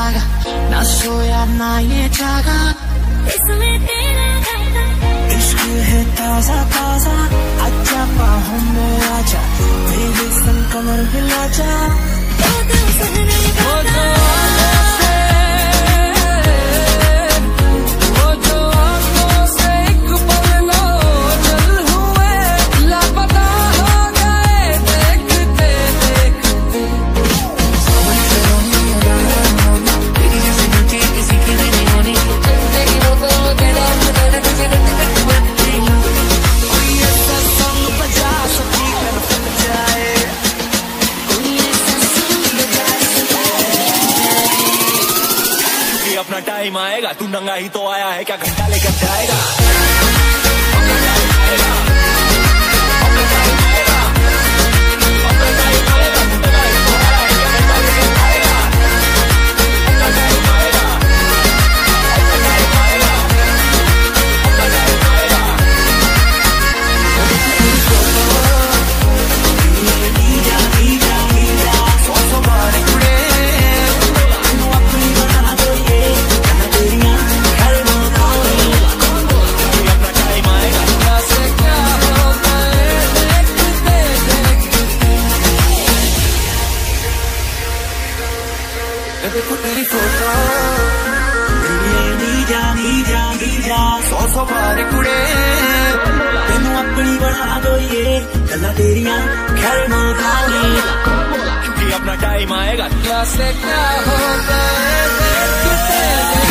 जागा ना सोया ना ये जागा इसमें तेरा इश्क है ताज़ा ताज़ा अच्छा बाहों में आजा मेरे संग कमर टाइम आएगा तू नंगा ही तो आया है क्या घंटा लेकर जाएगा? देखो तेरी फ़ोटो नीजा नीजा नीजा सौ सौ बार कुड़े तेन अपनी बना दो ये तेरिया खैर मोदानी अपना टाइम आएगा क्या से क्या होता है